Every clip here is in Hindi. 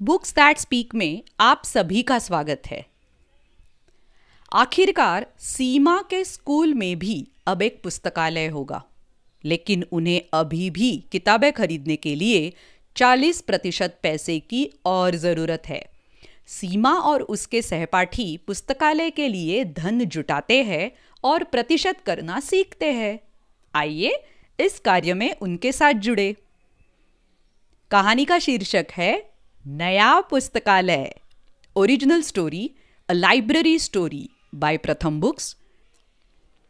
बुक्स दैट स्पीक में आप सभी का स्वागत है। आखिरकार सीमा के स्कूल में भी अब एक पुस्तकालय होगा, लेकिन उन्हें अभी भी किताबें खरीदने के लिए 40 प्रतिशत पैसे की और ज़रूरत है। सीमा और उसके सहपाठी पुस्तकालय के लिए धन जुटाते हैं और प्रतिशत करना सीखते हैं। आइए इस कार्य में उनके साथ जुड़े। कहानी का शीर्षक है नया पुस्तकालय original story a library story by Pratham books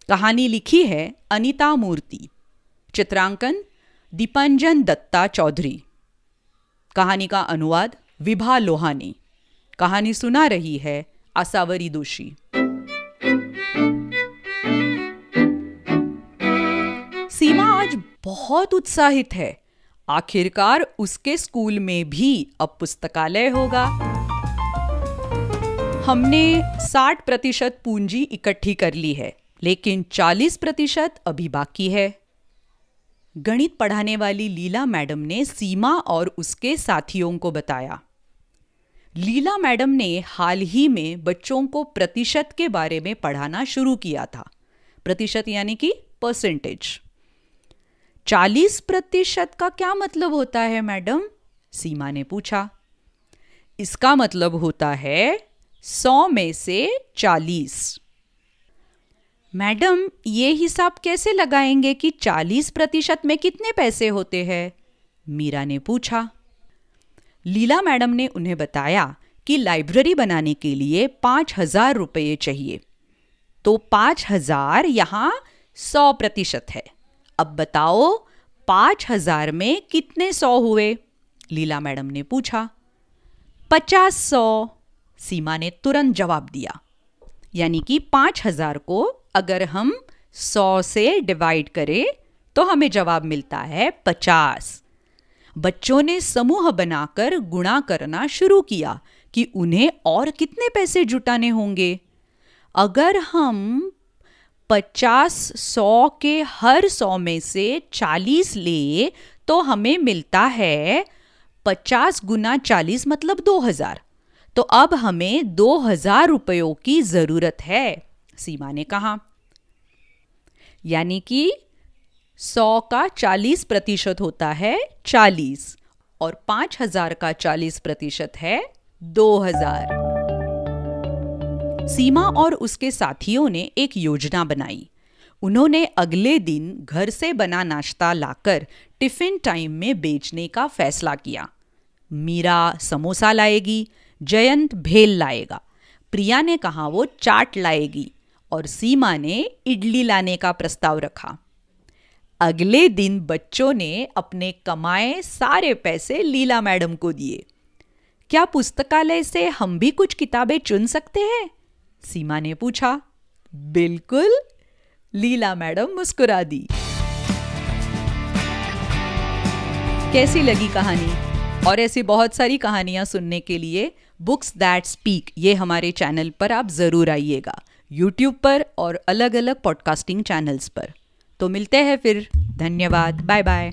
कहानी लिखी है अनीता मूर्ति। चित्रांकन दीपांजन दत्ता चौधरी। कहानी का अनुवाद विभा लोहानी। कहानी सुना रही है आसावरी दोषी। सीमा आज बहुत उत्साहित है। आखिरकार उसके स्कूल में भी अब पुस्तकालय होगा। हमने 60 प्रतिशत पूंजी इकट्ठी कर ली है, लेकिन 40 प्रतिशत अभी बाकी है। गणित पढ़ाने वाली लीला मैडम ने सीमा और उसके साथियों को बताया। लीला मैडम ने हाल ही में बच्चों को प्रतिशत के बारे में पढ़ाना शुरू किया था। प्रतिशत यानी कि परसेंटेज चालीस प्रतिशत का क्या मतलब होता है, मैडम? सीमा ने पूछा। इसका मतलब होता है सौ में से चालीस। मैडम, ये हिसाब कैसे लगाएँगे कि चालीस प्रतिशत में कितने पैसे होते हैं? मीरा ने पूछा। लीला मैडम ने उन्हें बताया कि लाइब्रेरी बनाने के लिए पाँच हज़ार रुपये चाहिए। तो पाँच हज़ार यहाँ सौ प्रतिशत है। अब बताओ, पाँच हज़ार में कितने सौ हुए? लीला मैडम ने पूछा। पचास सौ। सीमा ने तुरंत जवाब दिया। यानी कि पाँच हज़ार को अगर हम सौ से डिवाइड करें तो हमें जवाब मिलता है पचास। बच्चों ने समूह बनाकर गुणा करना शुरू किया कि उन्हें और कितने पैसे जुटाने होंगे? अगर हम पचास सौ के हर सौ में से चालीस ले तो हमें मिलता है पचास गुना चालीस मतलब दो हज़ार। तो अब हमें दो हज़ार रुपयों की ज़रूरत है। सीमा ने कहा। यानी कि सौ का चालीस प्रतिशत होता है चालीस और पाँच हज़ार का चालीस प्रतिशत है दो हज़ार। सीमा और उसके साथियों ने एक योजना बनाई। उन्होंने अगले दिन घर से बना नाश्ता लाकर टिफ़िन टाइम में बेचने का फैसला किया। मीरा समोसा लाएगी, जयंत भेल लाएगा। प्रिया ने कहा, वो चाट लाएगी। और सीमा ने इडली लाने का प्रस्ताव रखा। अगले दिन बच्चों ने अपने कमाए सारे पैसे लीला मैडम को दिए। क्या पुस्तकालय से हम भी कुछ किताबें चुन सकते हैं? सीमा ने पूछा, बिल्कुल? लीला मैडम मुस्कुरा दी। कैसी लगी कहानी? और ऐसी बहुत सारी कहानियाँ सुनने के लिए बुक्स दैट स्पीक ये हमारे चैनल पर आप ज़रूर आइएगा, यूट्यूब पर और अलग अलग पॉडकास्टिंग चैनल्स पर। तो मिलते हैं फिर। धन्यवाद। Bye bye